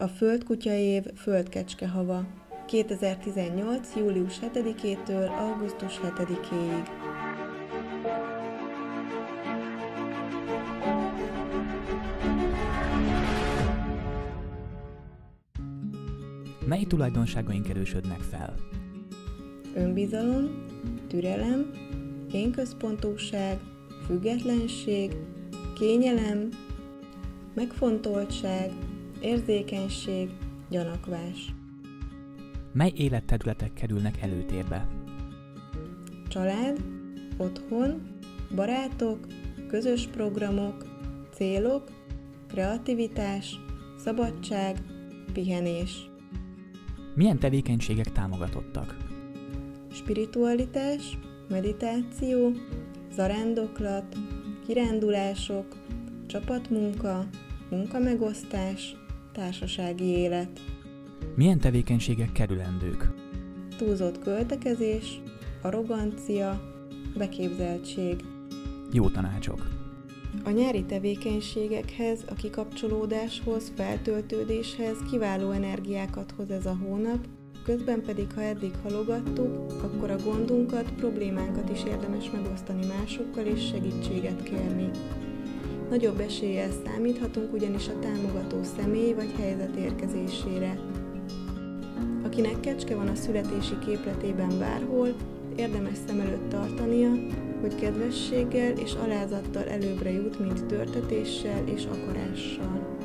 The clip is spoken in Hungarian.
A Földkutya év Földkecske hava 2018. július 7-től augusztus 7-ig. Mely tulajdonságaink erősödnek fel? Önbizalom, türelem, énközpontúság, függetlenség, kényelem, megfontoltság, érzékenység, gyanakvás. Mely életterületek kerülnek előtérbe? Család, otthon, barátok, közös programok, célok, kreativitás, szabadság, pihenés. Milyen tevékenységek támogatottak? Spiritualitás, meditáció, zarándoklat, kirándulások, csapatmunka, munkamegosztás, társasági élet. Milyen tevékenységek kerülendők? Túlzott költekezés, arrogancia, beképzeltség. Jó tanácsok! A nyári tevékenységekhez, a kikapcsolódáshoz, feltöltődéshez kiváló energiákat hoz ez a hónap, közben pedig, ha eddig halogattuk, akkor a gondunkat, problémánkat is érdemes megosztani másokkal és segítséget kérni. Nagyobb eséllyel számíthatunk ugyanis a támogató személy vagy helyzet érkezésére. Akinek kecske van a születési képletében bárhol, érdemes szem előtt tartania, hogy kedvességgel és alázattal előbbre jut, mint törtetéssel és akarással.